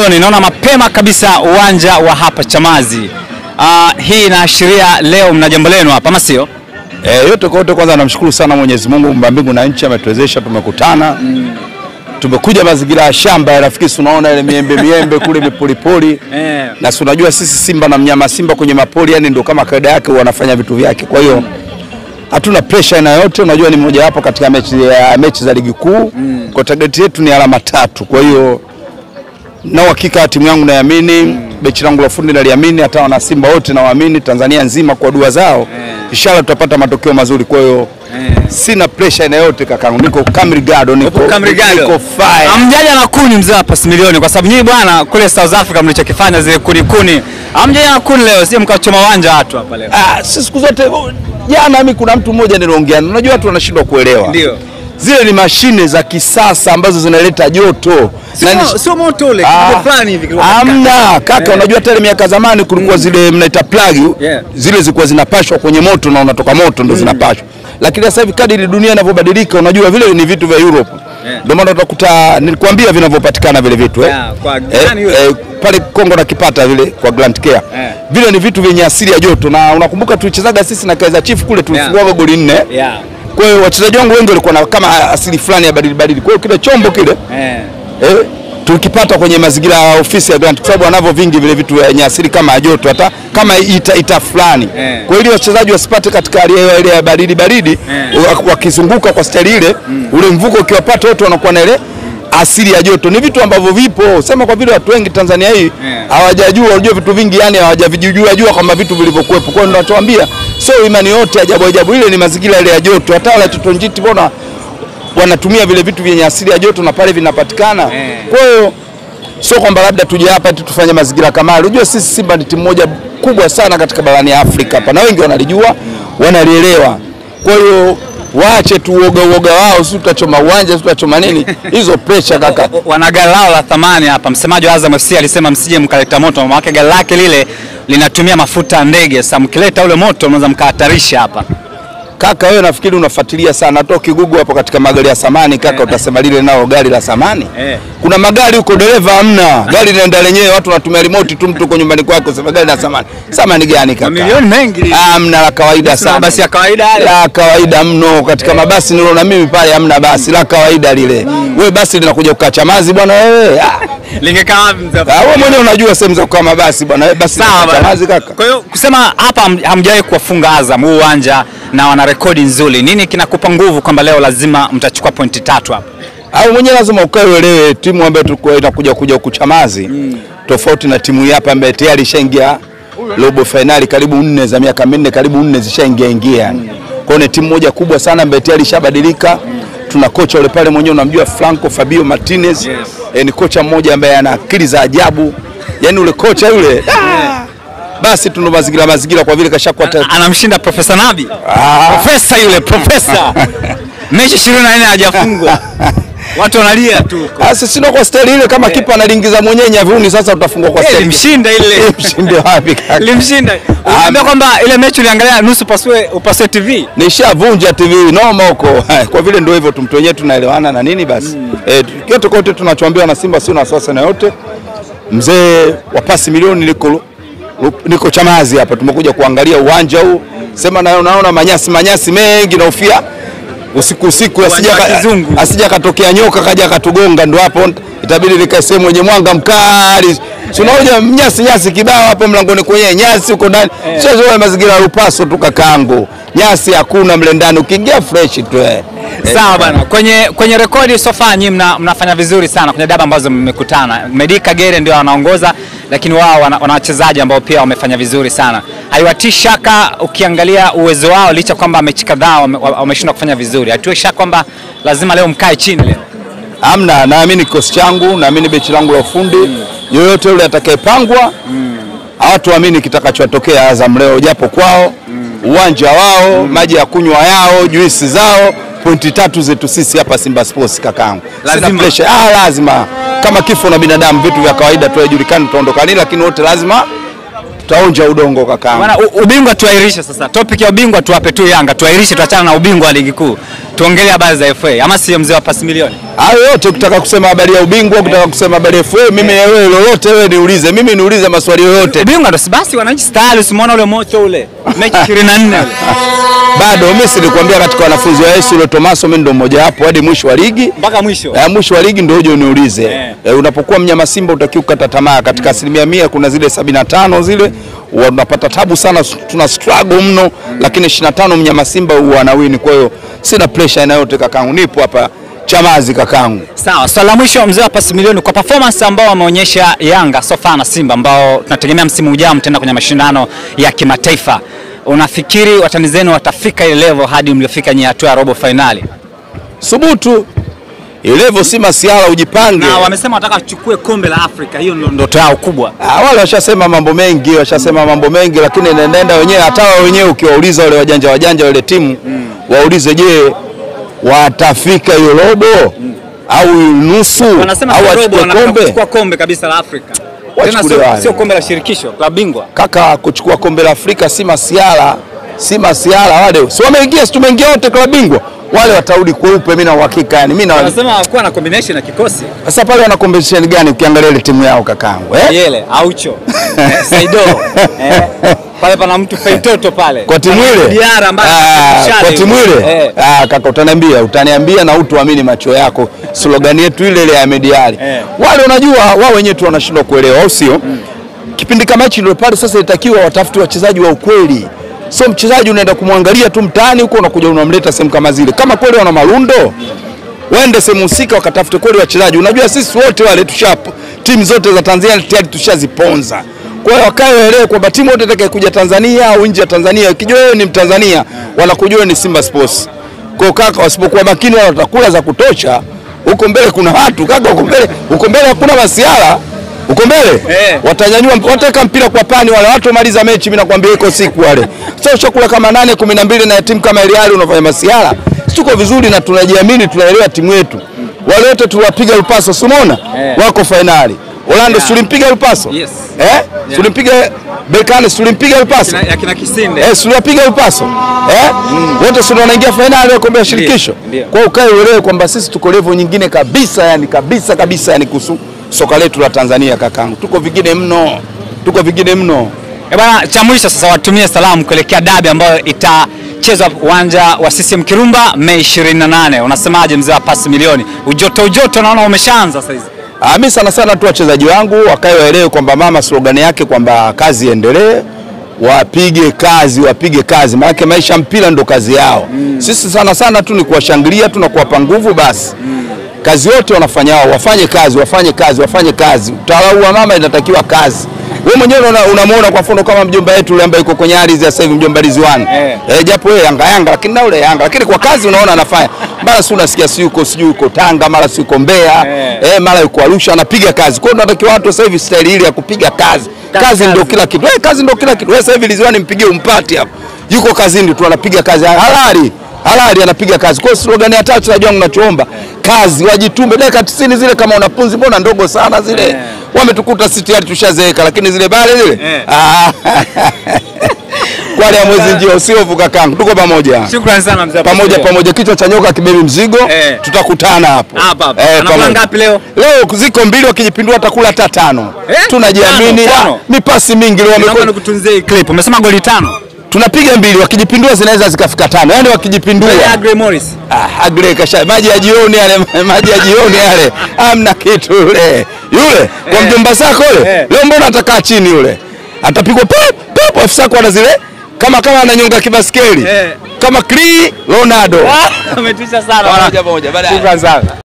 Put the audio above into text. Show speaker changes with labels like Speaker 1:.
Speaker 1: Leo ninaona mapema kabisa uwanja wa hapa Chamazi. Ah, hii inaashiria leo mna jambo lenu hapa, ama sio?
Speaker 2: E, yote kwa yote kwanza namshukuru sana Mwenyezi Mungu mba mbingu na nchi ametuwezesha tumekutana. mm. Tumekuja mazingira ya shamba ya rafiki, unaona ile miembe miembe kule mipolipoli.
Speaker 1: Eh.
Speaker 2: Na si unajua sisi Simba na mnyama Simba kwenye mapoli yani ndio kama kawaida yake wanafanya vitu vyake. Kwa hiyo hatuna pressure aina yote, unajua ni mmoja wapo katika mechi ya mechi za ligi kuu. mm. Kwa target yetu ni alama tatu. Kwa hiyo na uhakika timu yangu naiamini, bechi langu la ufundi naliamini, hata wana Simba wote nawaamini, Tanzania nzima kwa dua zao, inshallah tutapata matokeo mazuri. Kwa hiyo sina pressure aina yote kakangu, niko Kamrigado, niko
Speaker 1: Kamrigado.
Speaker 2: niko fire.
Speaker 1: Amjaja na kuni mzee hapa Similioni, kwa sababu nyinyi bwana kule South Africa mlichokifanya zile kuni kuni, amjaja na kuni leo, sio mkachoma uwanja watu hapa leo.
Speaker 2: Ah, si siku zote jana, mimi kuna mtu mmoja niliongea, unajua watu wanashindwa kuelewa,
Speaker 1: Ndio.
Speaker 2: zile ni mashine za kisasa ambazo zinaleta joto
Speaker 1: Sio sio moto ule,
Speaker 2: Ah,
Speaker 1: fulani hivi
Speaker 2: Hamna kaka, unajua tele miaka zamani kulikuwa zile mnaita plug
Speaker 1: Yeah.
Speaker 2: zile zilikuwa zinapashwa kwenye moto na unatoka moto ndo zinapashwa, lakini sasa hivi kadiri dunia inavyobadilika, unajua vile ni vitu vya Europe,
Speaker 1: Yeah.
Speaker 2: ndio maana utakuta nilikwambia vinavyopatikana vile vitu eh.
Speaker 1: Yeah, kwa
Speaker 2: eh, eh, pale Kongo na Kipata vile kwa Grand Care
Speaker 1: Yeah.
Speaker 2: vile ni vitu vyenye asili ya joto, na unakumbuka tulichezaga sisi na Kaizer Chiefs kule tulifungaga goli nne
Speaker 1: Yeah.
Speaker 2: kwa hiyo wachezaji wangu wengi walikuwa na kama asili fulani ya badili badili, kwa hiyo kile chombo kile
Speaker 1: Eh.
Speaker 2: Eh, tukipata kwenye mazingira ya ofisi ya Grant kwa sababu wanavyo vingi vile vitu vyenye asili kama joto hata kama ita, ita fulani
Speaker 1: Eh.
Speaker 2: kwa hiyo wachezaji wasipate katika hali ile ya baridi baridi
Speaker 1: Eh.
Speaker 2: wakizunguka kwa staili ile mm. ule mvuko ukiwapata wote wanakuwa na ile asili ya joto. Ni vitu ambavyo vipo, sema kwa vile watu wengi Tanzania hii hawajajua, yeah. unajua vitu vingi yani hawajavijua jua kwamba vitu vilivyokuwepo. Kwa hiyo ndio watuambia, sio imani yote ajabu ajabu, ile ni mazingira ile ya joto. Hata wale watoto njiti mbona wanatumia vile vitu vyenye asili ya joto na pale vinapatikana.
Speaker 1: Eh.
Speaker 2: Kwa hiyo sio kwamba labda tuje hapa tu tufanye mazingira kama hayo. Unajua sisi Simba ni timu moja kubwa sana katika barani ya Afrika hapa, na wengi wanalijua, wanalielewa. Kwa hiyo waache tu uoga uoga wao, si tutachoma uwanja, si tutachoma nini, hizo pesha kaka.
Speaker 1: wana gari lao la thamani hapa. Msemaji wa Azam FC alisema msije mkaleta moto, maana gari lake lile linatumia mafuta ya ndege. Sasa mkileta ule moto mnaweza mkahatarisha hapa.
Speaker 2: Kaka wewe nafikiri unafuatilia sana, hata ukigugu hapo katika magari ya samani kaka, utasema lile nao gari la samani.
Speaker 1: Eh.
Speaker 2: Kuna magari huko dereva hamna, gari linaenda lenyewe, watu wanatumia remote tu, mtu uko nyumbani kwako, sema gari la samani. Samani gani kaka?
Speaker 1: Milioni mengi.
Speaker 2: Hamna la kawaida sana.
Speaker 1: mabasi ya kawaida yale.
Speaker 2: La kawaida mno katika mabasi niliona mimi pale hamna basi la kawaida lile. Wewe basi linakuja kukaa Chamazi bwana wewe. Ah,
Speaker 1: Lingekaa wapi mzee?
Speaker 2: ah, wewe mwenyewe unajua sehemu za kukaa mabasi bwana. Wewe basi
Speaker 1: Sawa.
Speaker 2: Kaka.
Speaker 1: Kwa hiyo kusema hapa hamjawahi kuwafunga Azam huu uwanja na wana rekodi nzuri. Nini kinakupa nguvu kwamba leo lazima mtachukua pointi tatu hapa?
Speaker 2: Au mwenyewe lazima ukae uelewe timu ambayo tulikuwa inakuja kuja huku Chamazi tofauti na timu hii hapa ambayo tayari ishaingia robo finali karibu nne za miaka minne karibu nne zishaingia ingia yani. Kwa ni timu moja kubwa sana ambayo tayari ishabadilika. Tuna kocha yule pale mwenyewe unamjua Franco Fabio Martinez. Yes. E, ni kocha mmoja ambaye ana akili za ajabu. Yaani ule kocha yule ah, basi tuna mazingira mazingira kwa vile kashakuwa
Speaker 1: Anamshinda Profesa Nabi.
Speaker 2: Ah.
Speaker 1: Profesa yule, profesa. Mechi 24 hajafungwa. Watu wanalia tu.
Speaker 2: Sasa sina kwa staili ile kama kipa analingiza mwenyewe nyavuni sasa utafungwa kwa
Speaker 1: Eh,
Speaker 2: staili.
Speaker 1: Limshinda ile.
Speaker 2: limshinda wapi kaka?
Speaker 1: Limshinda. Unaambia kwamba ile mechi uliangalia nusu pasue upasue TV.
Speaker 2: nishavunja TV noma huko kwa vile ndio hivyo tu, mtu wenyewe tunaelewana na nini basi eh, yote kote tunachoambiwa na Simba sio na wasiwasi na yote. Mzee wa pasi milioni niko niko Chamazi hapa, tumekuja kuangalia uwanja huu, sema na naona manyasi manyasi mengi na ufia. Usiku usiku, asija asija katokea nyoka kaja katugonga, ndo hapo. Itabidi nikae sehemu yenye mwanga mkali. Si unaoja nyasi nyasi kibao hapo mlangoni kwenye nyasi huko ndani, sio zoe mazingira ya upaso tu kakaangu, nyasi hakuna mle ndani, ukiingia fresh tu eh.
Speaker 1: Sawa bwana. Kwenye kwenye rekodi so far nyinyi mna, mnafanya vizuri sana kwenye daba ambazo mmekutana. Medi Kagere ndio anaongoza lakini wao wana, wana wachezaji ambao pia wamefanya vizuri sana. Haiwatii shaka ukiangalia uwezo wao licha kwamba mechi kadhaa wame- wameshindwa kufanya vizuri. Hatiwe shaka kwamba lazima leo mkae chini leo.
Speaker 2: Amna, naamini kikosi changu, naamini bechi langu la ufundi yoyote yule atakayepangwa hawatuamini kitakachotokea Azam leo, japo kwao mm. uwanja wao, mm. maji ya kunywa yao, juisi zao, pointi tatu zetu sisi hapa Simba Sports kakaangu, Sina
Speaker 1: Lazima.
Speaker 2: pressure. Ah, lazima kama kifo na binadamu, vitu vya kawaida tu, haijulikani tutaondoka nini, lakini wote lazima tutaonja udongo kakaangu.
Speaker 1: Bwana ubingwa tuahirishe sasa. Topic ya ubingwa tuwape tu Yanga, tuahirishe, tuachana na ubingwa wa ligi kuu. Tuongelee habari za FA ama sio mzee wa pasi milioni?
Speaker 2: Hayo yote ukitaka kusema habari ya ubingwa, ukitaka kusema habari ya FA, mimi wewe lolote wewe niulize, mimi niulize maswali yoyote.
Speaker 1: Ubingwa ndo basi wananchi style, usimuona ule moto ule mechi 24 ule.
Speaker 2: Bado mimi silikwambia katika wanafunzi wa Yesu ule Tomaso, mimi ndo mmoja wapo hadi mwisho wa ligi.
Speaker 1: mpaka mwisho.
Speaker 2: Eh, mwisho wa ligi ndio uje uniulize.
Speaker 1: Eh.
Speaker 2: Eh, unapokuwa mnyama Simba utakiwa kukata tamaa katika asilimia mia kuna zile sabini na tano zile unapata tabu sana, tuna struggle mno, mm. lakini 25 mnyama Simba huwa anawini. Kwa hiyo sina pressure inayote kakangu, nipo hapa Chamazi kakangu.
Speaker 1: Sawa, swali la mwisho mzee wa pasi milioni, kwa performance ambao wameonyesha Yanga sofa na Simba ambao tunategemea msimu ujao mtenda kwenye mashindano ya kimataifa, unafikiri watani zenu watafika ile level hadi mliofika nyie hatua ya robo finali?
Speaker 2: Subutu ilevo si masiala, ujipange.
Speaker 1: Na wamesema wataka chukue kombe la Afrika, hiyo ndio ndoto yao kubwa.
Speaker 2: Ah, wale washasema mambo mengi, washasema mambo mengi, lakini nenda wenyewe, hata wao wenyewe ukiwauliza wale wajanja wajanja wale timu mm. waulize, je, watafika hiyo robo mm. au nusu au wachukue kombe?
Speaker 1: kombe kabisa la Afrika. Tena sio, sio kombe la shirikisho, la bingwa.
Speaker 2: Kaka, kuchukua kombe la Afrika si masiala, si masiala. Wale si wameingia, si tumeingia wote klabu bingwa, wale watarudi kweupe, mimi na uhakika yani, mimi na
Speaker 1: Wanasema hawakuwa na combination na kikosi.
Speaker 2: sasa pale wana combination gani? Ukiangalia ile timu yao kakangu eh?
Speaker 1: Yele, Aucho, eh, Saido. Eh, pale pana mtu Feitoto pale.
Speaker 2: kwa timu ile
Speaker 1: Diara ambaye
Speaker 2: Ah, kwa timu ile
Speaker 1: Eh.
Speaker 2: ah, kaka, utaniambia utaniambia na utuamini macho yako. Slogan yetu ile ile ya Mediali
Speaker 1: Eh.
Speaker 2: wale, unajua wao wenyewe tu wanashindwa kuelewa, au sio? Kipindi kama hichi ndio pale sasa itakiwa watafute wachezaji wa ukweli, sio mchezaji unaenda kumwangalia tu mtaani huko, unakuja unamleta sehemu kama zile. Kama kweli wana marundo waende sehemu husika wakatafute kweli wachezaji. Unajua sisi wote wale tushap timu zote za Tanzania tayari tushaziponza. Kwa hiyo wakae waelewe kwamba timu yote itakayokuja Tanzania au nje ya Tanzania, ikijua wewe ni Mtanzania, wanakujua ni Simba Sports. Kwa kaka, wasipokuwa makini wala watakula za kutosha. Huko mbele kuna watu kaka, huko mbele, huko mbele hakuna masiala uko mbele
Speaker 1: Eh.
Speaker 2: watanyanyua wataweka mpira kwa pani wale watu wamaliza mechi, mimi nakwambia iko siku wale. Sasa chakula kama nane kumi na mbili na timu kama Real unafanya masiara, tuko vizuri na tunajiamini, tunaelewa timu yetu. Wale wote tuliwapiga Lupaso, si umeona
Speaker 1: Eh.
Speaker 2: wako fainali. Orlando
Speaker 1: Yeah.
Speaker 2: tulimpiga Lupaso
Speaker 1: Yes.
Speaker 2: eh, tulimpiga Berkane, tulimpiga Lupaso
Speaker 1: ya kina Kisinde.
Speaker 2: Eh, sulimpiga tuliwapiga Lupaso eh? Wote sio wanaingia fainali ya kombe la shirikisho. Kwa ukae uelewe kwamba sisi tuko level nyingine kabisa, yani kabisa kabisa, yani kuhusu soka letu la Tanzania kakangu, tuko vingine mno, tuko vingine mno.
Speaker 1: Eh bwana, cha mwisho sasa watumie salamu kuelekea dabi ambayo itachezwa uwanja wa CCM Kirumba Mei 28. Unasemaje mzee wa pasi milioni? Ujoto ujoto naona umeshaanza sasa hizi.
Speaker 2: Ah, mimi sana sana tu wachezaji wangu wakae waelewe kwamba mama slogan yake kwamba kazi iendelee, wapige kazi, wapige kazi, maanake maisha mpira ndo kazi yao. Mm. Sisi sana sana tu ni kuwashangilia tu na kuwapa nguvu basi. Kazi yote wanafanya wao, wafanye kazi, wafanye kazi, wafanye kazi. Utawala wa mama inatakiwa kazi. Wewe mwenyewe una- unamuona kwa mfano kama mjomba wetu yule ambaye yuko kwenye ardhi sasa hivi mjomba Rizwani.
Speaker 1: Eh.
Speaker 2: e, japo yeye Yanga Yanga lakini na ule Yanga lakini kwa kazi unaona anafanya. Mara si unasikia si yuko sijui yuko Tanga, mara si yuko Mbeya,
Speaker 1: Eh.
Speaker 2: e, mara yuko Arusha anapiga kazi. Kwa hiyo tunatakiwa watu sasa hivi staili ile ya kupiga kazi.
Speaker 1: Kazi,
Speaker 2: Kazi ndio kila kitu. Eh, kazi ndio kila kitu. Wewe sasa hivi Rizwani mpigie umpati hapo. Yuko kazini tu anapiga kazi halali. Halali anapiga kazi. Kwa hiyo slogan ya tatu najua mnachoomba kazi, wajitume dakika 90 zile kama unapunzi mbona ndogo sana zile.
Speaker 1: yeah.
Speaker 2: Wametukuta sisi tayari tushazeeka lakini zile bale zile.
Speaker 1: yeah.
Speaker 2: Ah. Kwale ya mwezi njio usiovuka kangu, Tuko pamoja.
Speaker 1: Shukrani sana mzee
Speaker 2: Pamoja pamoja, kichwa cha nyoka kibebi mzigo.
Speaker 1: Eh.
Speaker 2: Tutakutana hapo.
Speaker 1: Hapa hapa.
Speaker 2: Eh,
Speaker 1: Anakula ngapi leo?
Speaker 2: Leo ziko mbili, wakijipindua atakula hata tano.
Speaker 1: Eh?
Speaker 2: Tunajiamini. Ah, Ni pasi mingi leo wamekuwa
Speaker 1: nikutunzie clip. Umesema goli tano.
Speaker 2: Tunapiga mbili, wakijipindua zinaweza zikafika tano. Yaani wakijipindua
Speaker 1: Agre Morris.
Speaker 2: ah, agre kasha maji ya jioni yale, maji ya jioni yale, amna kitu yule yule kwa
Speaker 1: Eh.
Speaker 2: mjomba zako yule.
Speaker 1: Eh.
Speaker 2: Leo mbona atakaa chini yule, atapigwa pop pop, afisa kwa na zile kama kama ananyonga kibaskeli
Speaker 1: Eh.
Speaker 2: kama Cristiano Ronaldo.
Speaker 1: Ametisha sana.
Speaker 2: Moja moja baadaye.
Speaker 1: Shukrani sana.